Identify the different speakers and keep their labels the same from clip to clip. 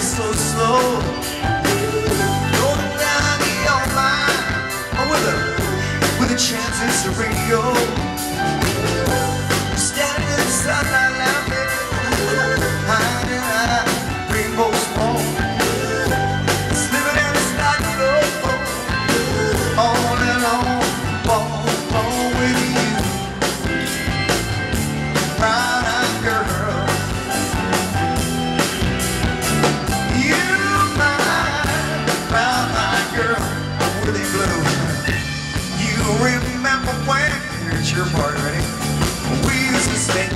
Speaker 1: so slow. With with radio. remember when? Here's your part, ready? We used to sing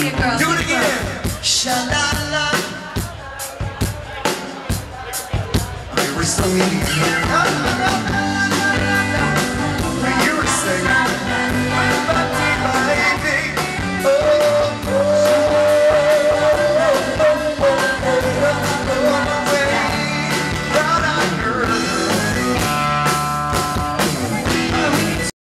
Speaker 1: see it, girls. Do it again. Sha la la. I was so